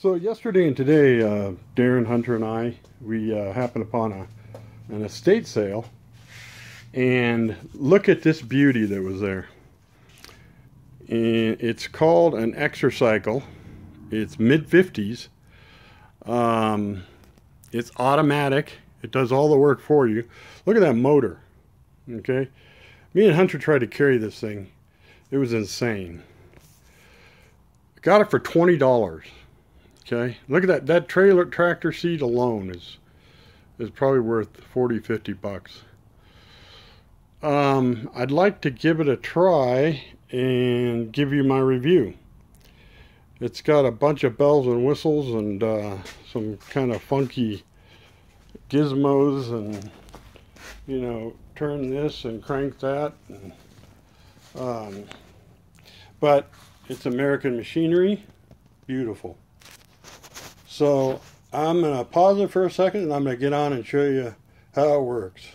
So yesterday and today, uh, Darren Hunter and I, we uh, happened upon a, an estate sale, and look at this beauty that was there. And it's called an Exercycle. It's mid 50s. Um, it's automatic. It does all the work for you. Look at that motor. Okay, me and Hunter tried to carry this thing. It was insane. Got it for twenty dollars. Okay, look at that. That trailer tractor seat alone is is probably worth 40, 50 bucks. Um, I'd like to give it a try and give you my review. It's got a bunch of bells and whistles and uh, some kind of funky gizmos and you know turn this and crank that. And, um, but it's American machinery, beautiful. So I'm going to pause it for a second and I'm going to get on and show you how it works.